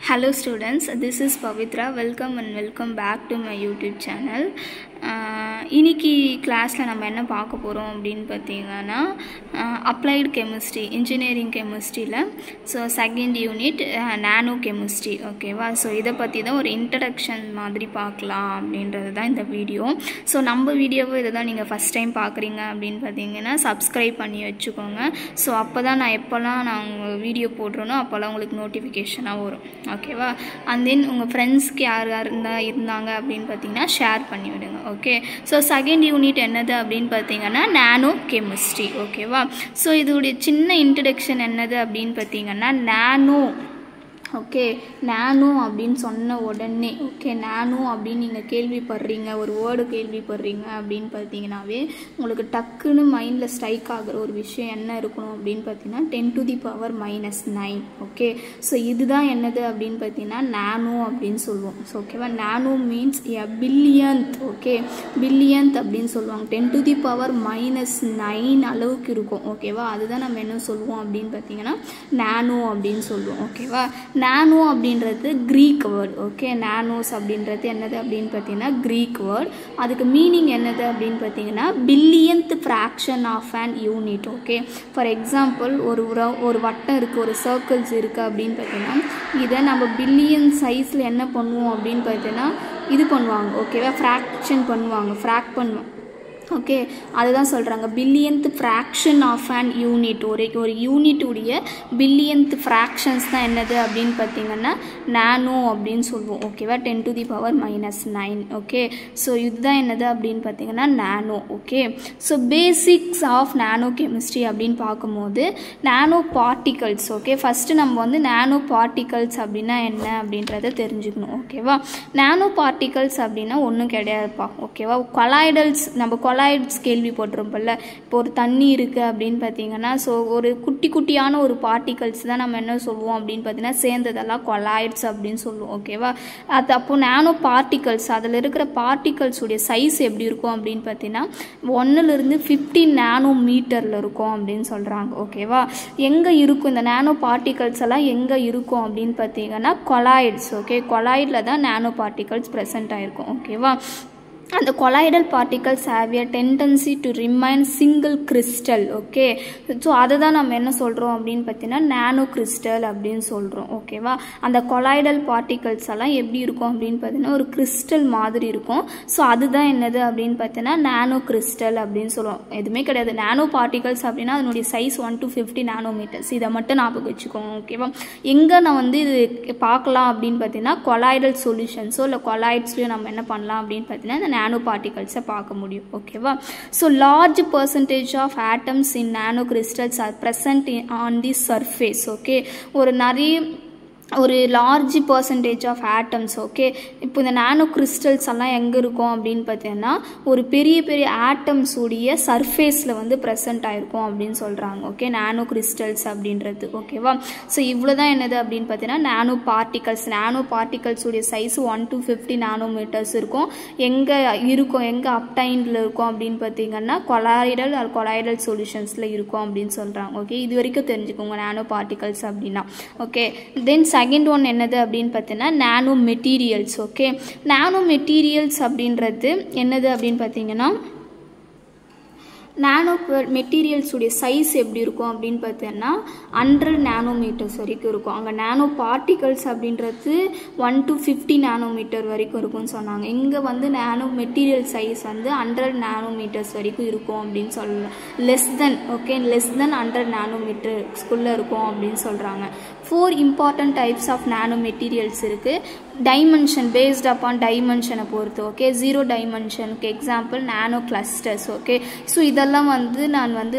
Hello students, this is Pavitra. Welcome and welcome back to my YouTube channel. ஆஹ் இன்னைக்கு கிளாஸில் நம்ம என்ன பார்க்க போகிறோம் அப்படின்னு பார்த்தீங்கன்னா applied chemistry engineering கெமிஸ்ட்ரியில் so second unit nano chemistry ஓகேவா ஸோ இதை பற்றி தான் ஒரு இன்ட்ரடக்ஷன் மாதிரி பார்க்கலாம் அப்படின்றது தான் இந்த வீடியோ ஸோ நம்ம வீடியோவை இதை தான் நீங்கள் ஃபஸ்ட் டைம் பார்க்குறீங்க அப்படின்னு பார்த்தீங்கன்னா சப்ஸ்கிரைப் பண்ணி வச்சுக்கோங்க. ஸோ அப்போ தான் நான் எப்போல்லாம் நான் வீடியோ போடுறேனோ அப்போல்லாம் உங்களுக்கு நோட்டிஃபிகேஷனாக வரும். ஓகேவா அண்ட் தென் உங்கள் ஃப்ரெண்ட்ஸ்க்கு யார் யார் இருந்தால் இருந்தாங்க அப்படின்னு பார்த்தீங்கன்னா ஷேர் பண்ணி விடுங்க. Okay so so second unit என்னது அப்படின்னு பார்த்தீங்கன்னா நானோ கெமிஸ்ட்ரி ஓகேவா ஸோ இதோடைய சின்ன இன்ட்ரடக்ஷன் என்னது அப்படின்னு பார்த்தீங்கன்னா நானோ ஓகே நானோ அப்படின்னு சொன்ன உடனே ஓகே நானோ அப்படின்னு நீங்கள் கேள்விப்படுறீங்க ஒரு வேர்டு கேள்விப்படுறீங்க அப்படின்னு பார்த்தீங்கன்னாவே உங்களுக்கு டக்குன்னு மைண்டில் ஸ்ட்ரைக் ஆகிற ஒரு விஷயம் என்ன இருக்கணும் அப்படின்னு பார்த்தீங்கன்னா ten to the power minus nine okay? So இதுதான் என்னது அப்படின்னு பார்த்தீங்கன்னா நானோ அப்படின்னு சொல்லுவோம். ஸோ ஓகேவா nano means a billionth okay? Billionth அப்படின்னு சொல்லுவாங்க. Ten to the power minus nine அளவுக்கு இருக்கும். ஓகேவா அதுதான் நம்ம என்ன சொல்லுவோம் அப்படின்னு பார்த்தீங்கன்னா நானோ அப்படின்னு சொல்லுவோம். ஓகேவா நானோ அப்படின்றது க்ரீக் வேர்ட் ஓகே நானோஸ் அப்படின்றது என்னது அப்படின்னு பார்த்தீங்கன்னா க்ரீக் வேர்ட் அதுக்கு மீனிங் என்னது அப்படின்னு பார்த்தீங்கன்னா billionth fraction of and unit okay for example ஒரு உரம் ஒரு வட்டம் இருக்குது ஒரு சர்க்கிள்ஸ் இருக்குது அப்படின்னு பார்த்தீங்கன்னா இதை நம்ம பில்லியன் சைஸில் என்ன பண்ணுவோம் அப்படின்னு பார்த்தீங்கன்னா இது பண்ணுவாங்க ஓகேவா ஃப்ராக்ஷன் பண்ணுவாங்க ஃப்ராக் பண்ணுவோம் ஓகே அதுதான் சொல்கிறாங்க billionth fraction of and unit ஒரு ஒரு யூனிட்டுடைய பில்லியன்த் ஃப்ராக்ஷன்ஸ் தான் என்னது அப்படின்னு பார்த்தீங்கன்னா நானோ அப்படின்னு சொல்லுவோம். ஓகேவா ten to the power minus nine okay so இதுதான் என்னது அப்படின்னு பார்த்தீங்கன்னா nano okay so basics of nano chemistry அப்படின்னு பார்க்கும்போது நானோ பார்ட்டிகல்ஸ் ஓகே ஃபஸ்ட்டு நம்ம வந்து நானோ பார்ட்டிகல்ஸ் அப்படின்னா என்ன அப்படின்றத தெரிஞ்சுக்கணும். ஓகேவா நானோ பார்ட்டிகல்ஸ் அப்படின்னா ஒன்றும் கிடையாதுப்பா. ஓகேவா கொலாய்டல்ஸ் நம்ம கொலாய்ட்ஸ் கேள்விப்பட்டிருப்போம்ல இப்போ ஒரு தண்ணி இருக்குது அப்படின்னு பார்த்தீங்கன்னா ஸோ ஒரு குட்டி குட்டியான ஒரு பார்ட்டிகல்ஸ் தான் நம்ம என்ன சொல்லுவோம் அப்படின்னு பார்த்தீங்கன்னா சேர்ந்ததெல்லாம் கொலாய்ட்ஸ் அப்படின்னு சொல்லுவோம் ஓகேவா அது அப்போ நானோ பார்ட்டிகல்ஸ் அதில் இருக்கிற பார்ட்டிகல்ஸ் உடைய சைஸ் எப்படி இருக்கும் அப்படின்னு பார்த்தீங்கன்னா ஒன்றுலேருந்து ஃபிஃப்டி நானோ மீட்டரில் இருக்கும் அப்படின்னு சொல்கிறாங்க ஓகேவா எங்கே இருக்கும் இந்த நானோ பார்ட்டிகல்ஸ் எல்லாம் எங்கே இருக்கும் அப்படின்னு பார்த்தீங்கன்னா கொலாய்ட்ஸ் ஓகே கொலாய்டில் தான் நானோ பார்ட்டிகல்ஸ் ப்ரெசென்ட் ஆகிருக்கும் ஓகேவா அந்த colloidal particles have a tendency to remain single crystal okay so அதை தான் நம்ம என்ன சொல்கிறோம் அப்படின்னு பார்த்தீங்கன்னா நானோ கிறிஸ்டல் அப்படின்னு சொல்கிறோம் ஓகேவா அந்த கொலாய்டல் பார்ட்டிகல்ஸ் எல்லாம் எப்படி இருக்கும் அப்படின்னு பார்த்தீங்கன்னா ஒரு கிறிஸ்டல் மாதிரி இருக்கும். ஸோ அதுதான் என்னது அப்படின்னு பார்த்தீங்கன்னா நானோ கிறிஸ்டல் அப்படின்னு சொல்லுவோம். எதுவுமே கிடையாது. நானோ பார்ட்டிகல்ஸ் அப்படின்னா அதனுடைய size one to fifty nano metres இதை மட்டும் ஞாபகம் வச்சுக்கோங்க ஓகேவா எங்கே நான் வந்து இது பார்க்கலாம் அப்படின்னு பார்த்தீங்கன்னா கொலாய்டல் சொல்யூஷன்ஸோ இல்லை கொலாய்ட்ஸ்லையும் நம்ம என்ன பண்ணலாம் அப்படின்னு பார்த்தீங்கன்னா இந்த நானோ பார்ட்டிகல்ஸை பார்க்க முடியும் ஓகேவா so large percentage of atoms in nano crystals are present on the surface okay ஒரு நிறைய ஒரு large percentage of atoms okay இப்போ இந்த நானோ கிறிஸ்டல்ஸ் எல்லாம் எங்கே இருக்கும் அப்படின்னு பார்த்தீங்கன்னா ஒரு பெரிய பெரிய ஆட்டம்ஸ் உடைய சர்ஃபேஸில் வந்து ப்ரெசென்ட் ஆகிருக்கும் அப்படின்னு சொல்கிறாங்க ஓகே நானோ கிறிஸ்டல்ஸ் அப்படின்றது ஓகேவா ஸோ இவ்வளோ தான் என்னது அப்படின்னு பார்த்தீங்கன்னா நானோ பார்ட்டிகல்ஸ் நானோ பார்ட்டிகல்ஸ் உடைய size one to fifty nano metres இருக்கும். எங்கே இருக்கும் எங்கே அப்டைனில் இருக்கும் அப்படின்னு பார்த்தீங்கன்னா கொலாய்டல் ஆர் கொலாய்டல் சொல்யூஷன்ஸில் இருக்கும் அப்படின்னு சொல்கிறாங்க ஓகே இது வரைக்கும் தெரிஞ்சுக்கோங்க நானோ பார்ட்டிகல்ஸ் அப்படின்னா ஓகே தென் செகண்ட் ஒன் என்னது அப்படின்னு பார்த்தீங்கன்னா nano materials okay nano materials அப்படின்றது என்னது அப்படின்னு பார்த்தீங்கன்னா நானோ மெட்டீரியல்ஸுடைய சைஸ் எப்படி இருக்கும் அப்படின்னு பார்த்தீங்கன்னா ஹண்ட்ரட் நானோமீட்டர்ஸ் வரைக்கும் இருக்கும். அங்கே நானோ பார்ட்டிகல்ஸ் அப்படின்றது ஒன் டு ஃபிஃப்டி நானோமீட்டர் வரைக்கும் இருக்கும்னு சொன்னாங்க. இங்கே வந்து நானோ மெட்டீரியல் சைஸ் வந்து ஹண்ட்ரட் நானோமீட்டர்ஸ் வரைக்கும் இருக்கும் அப்படின்னு சொல்லலாம் less than okay less than hundred நானோமீட்டர்ஸ்குள்ளே இருக்கும் அப்படின்னு சொல்கிறாங்க four important types of nano materials இருக்குது டைமென்ஷன் பேஸ்ட் அப்பான் டைமென்ஷனை பொறுத்து okay zero டைமென்ஷனுக்கு example nano clusters okay so இதெல்லாம் வந்து நான் வந்து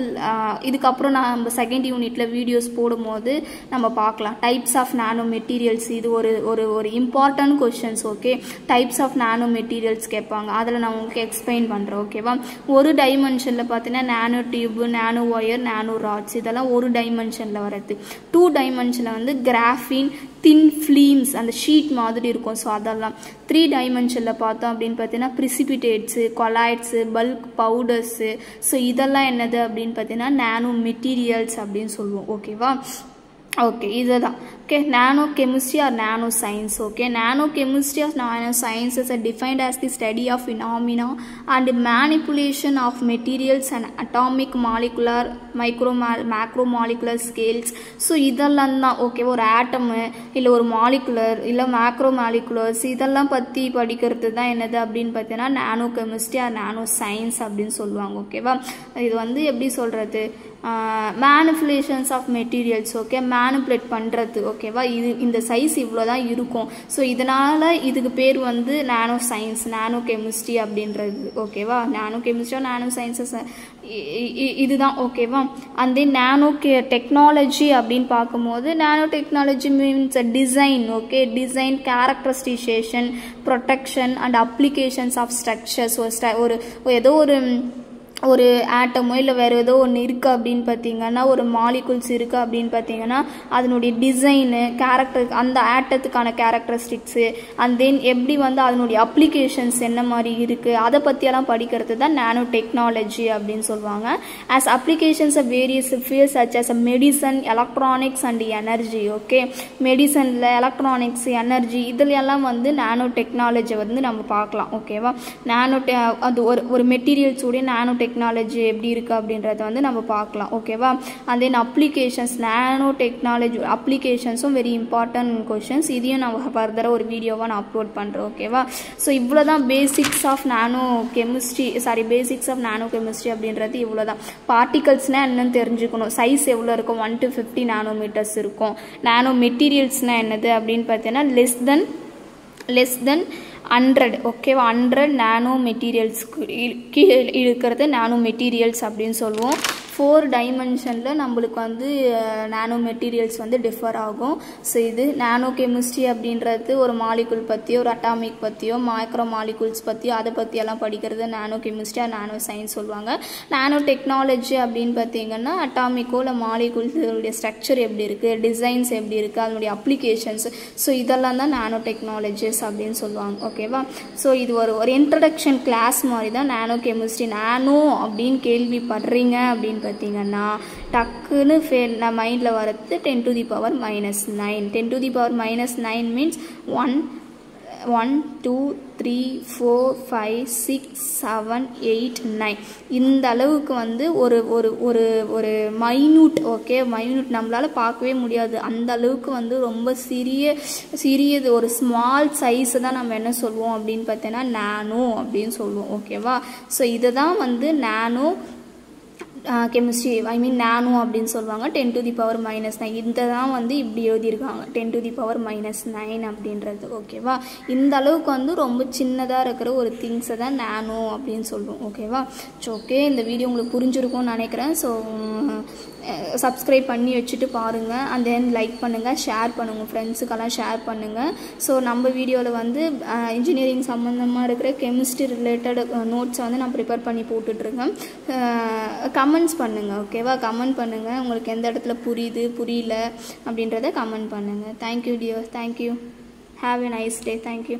இதுக்கப்புறம் நான் நம்ம செகண்ட் யூனிட்டில் வீடியோஸ் போடும்போது நம்ம பார்க்கலாம். டைப்ஸ் ஆஃப் நானோ மெட்டீரியல்ஸ் இது ஒரு ஒரு ஒரு important questions okay types of nano materials கேட்பாங்க. அதில் நான் உங்களுக்கு எக்ஸ்பிளைன் பண்ணுறேன் ஓகேவா ஒரு டைமென்ஷனில் பார்த்தீங்கன்னா nano tube nano wire nano rods இதெல்லாம் ஒரு டைமென்ஷனில் வரது டூ டைமென்ஷனில் வந்து கிராஃபின் தின் ஃப்ளீம்ஸ் அந்த ஷீட் மாதிரி இருக்கும். ஸோ அதெல்லாம் த்ரீ டைமென்ஷனில் பார்த்தோம் அப்படின்னு பார்த்தீங்கன்னா precipitates colloids bulk powders so இதெல்லாம் என்னது அப்படின்னு பார்த்தீங்கன்னா நானோ மெட்டீரியல்ஸ் அப்படின்னு சொல்லுவோம். ஓகேவா ஓகே இதுதான். Okay nano chemistry or nano science okay nano chemistry or nano sciences is defined as the study of phenomena and manipulation of materials and atomic molecular micro macro molecular scales so இதெல்லாம் தான் okay ஒரு ஆட்டமு இல்லை ஒரு molecular இல்லை macro மாலிகுலர்ஸ் இதெல்லாம் பற்றி படிக்கிறது தான் என்னது அப்படின்னு பார்த்தீங்கன்னா nano chemistry or nano science அப்படின்னு சொல்லுவாங்க ஓகேவா இது வந்து எப்படி சொல்கிறது manipulations of materials okay manipulate பண்ணுறது ஓகேவா இது இந்த சைஸ் இவ்வளோ தான் இருக்கும். ஸோ இதனால் இதுக்கு பேர் வந்து நானோ சயின்ஸ் நானோ கெமிஸ்ட்ரி அப்படின்றது ஓகேவா நானோ கெமிஸ்ட்ரியா நானோ சயின்ஸஸ் இதுதான் ஓகேவா அண்ட் தென் நானோ கே டெக்னாலஜி அப்படின்னு பார்க்கும்போது nano technology means design okay design characterisation production and applications of structures ஒரு ஏதோ ஒரு ஒரு ஆட்டமோ இல்லை வேறு ஏதோ ஒன்று இருக்குது அப்படின்னு பார்த்தீங்கன்னா ஒரு மாலிகுல்ஸ் இருக்குது அப்படின்னு பார்த்தீங்கன்னா அதனுடைய டிசைனு கேரக்டர் அந்த ஆட்டத்துக்கான கேரக்டரிஸ்டிக்ஸு அண்ட் தென் எப்படி வந்து அதனுடைய அப்ளிகேஷன்ஸ் என்ன மாதிரி இருக்குது அதை பற்றியெல்லாம் படிக்கிறது தான் நானோ டெக்னாலஜி அப்படின்னு சொல்லுவாங்க. As applications of various fields such as a medicine electronics and energy okay மெடிசனில் electronics energy இதுலையெல்லாம் வந்து நானோ டெக்னாலஜி வந்து நம்ம பார்க்கலாம் ஓகேவா நானோ அது ஒரு ஒரு மெட்டீரியல்ஸுடைய நானோ டெக்னாலஜி எப்படி இருக்குது அப்படின்றத வந்து நம்ம பார்க்கலாம் ஓகேவா and then applications nano technology அப்ளிகேஷன்ஸும் very important questions இதையும் நம்ம ஃபர்தராக ஒரு வீடியோவாக நான் அப்லோட் பண்ணுறேன் ஓகேவா ஸோ இவ்வளோ தான் basics of nano chemistry sorry basics of nano chemistry அப்படின்றது இவ்வளோ தான் பார்ட்டிகல்ஸ்னால் என்னன்னு தெரிஞ்சுக்கணும். சைஸ் எவ்வளோ இருக்கும்? ஒன் டு ஃபிஃப்டி நானோமீட்டர்ஸ் இருக்கும். நானோ மெட்டீரியல்ஸ்னால் என்னது அப்படின்னு பார்த்தீங்கன்னா less than less than hundred ஓகேவா ஹண்ட்ரட் நானோ மெட்டீரியல்ஸ்க்கு இருக்கிறது நானோ மெட்டீரியல்ஸ் அப்படின்னு சொல்லுவோம். ஃபோர் டைமென்ஷனில் நம்மளுக்கு வந்து நானோ மெட்டீரியல்ஸ் வந்து டிஃபர் ஆகும். ஸோ இது நானோ கெமிஸ்ட்ரி அப்படின்றது ஒரு மாலிகுல் பற்றியோ ஒரு அட்டாமிக் பற்றியோ மைக்ரோ மாலிகுல்ஸ் பற்றியோ அதை பற்றியெல்லாம் படிக்கிறது நானோ கெமிஸ்ட்ரி நானோ சயின்ஸ் சொல்லுவாங்க. நானோ டெக்னாலஜி அப்படின்னு பார்த்தீங்கன்னா அட்டாமிக்கோ இல்லை மாலிகுல்ஸுடைய ஸ்ட்ரக்சர் எப்படி இருக்குது டிசைன்ஸ் எப்படி இருக்குது அதனுடைய அப்ளிகேஷன்ஸ் ஸோ இதெல்லாம் தான் நானோ டெக்னாலஜிஸ் அப்படின்னு சொல்லுவாங்க. ஓகேவா ஸோ இது ஒரு ஒரு இன்ட்ரடக்ஷன் கிளாஸ் மாதிரி தான் நானோ கெமிஸ்ட்ரி நானோ அப்படின்னு கேள்விப்படுறீங்க அப்படின்னு பார்த்தீங்கன்னா டக்குன்னு ஃபே நான் மைண்டில் வரது ten to the power minus nine ten to the power minus nine means one one two three four five six seven eight nine இந்த அளவுக்கு வந்து ஒரு ஒரு ஒரு ஒரு மைன்யூட் ஓகே மைன்யூட் நம்மளால் பார்க்கவே முடியாது. அந்த அளவுக்கு வந்து ரொம்ப சிறிய சிறியது ஒரு ஸ்மால் சைஸை தான் நம்ம என்ன சொல்லுவோம் அப்படின்னு பார்த்தீங்கன்னா நானோ அப்படின்னு சொல்லுவோம் ஓகேவா ஸோ இதை தான் வந்து நானோ கெமிஸ்ட்ரி ஐ மீன் நானோ அப்படின்னு சொல்லுவாங்க. Ten to the power minus nine இந்த தான் வந்து இப்படி எழுதியிருக்காங்க. Ten to the power minus nine அப்படின்றது. ஓகேவா இந்த அளவுக்கு வந்து ரொம்ப சின்னதாக இருக்கிற ஒரு திங்ஸை தான் நானோ அப்படின்னு சொல்லுவோம் ஓகேவா ஸோ ஓகே இந்த வீடியோ உங்களுக்கு புரிஞ்சிருக்கும்னு நினைக்கிறேன். ஸோ சப்ஸ்கிரைப் பண்ணி வச்சுட்டு பாருங்கள் அண்ட் தென் லைக் பண்ணுங்கள் ஷேர் பண்ணுங்கள் ஃப்ரெண்ட்ஸுக்கெல்லாம் ஷேர் பண்ணுங்கள் ஸோ நம்ம வீடியோவில் வந்து இன்ஜினியரிங் சம்மந்தமாக இருக்கிற கெமிஸ்ட்ரி ரிலேட்டட் நோட்ஸை வந்து நான் ப்ரிப்பேர் பண்ணி போட்டுட்ருக்கேன். கமெண்ட்ஸ் பண்ணுங்கள் ஓகேவா கமெண்ட் பண்ணுங்கள் உங்களுக்கு எந்த இடத்துல புரியுது புரியல அப்படின்றத கமெண்ட் பண்ணுங்கள் thank you dear thank you have a nice day thank you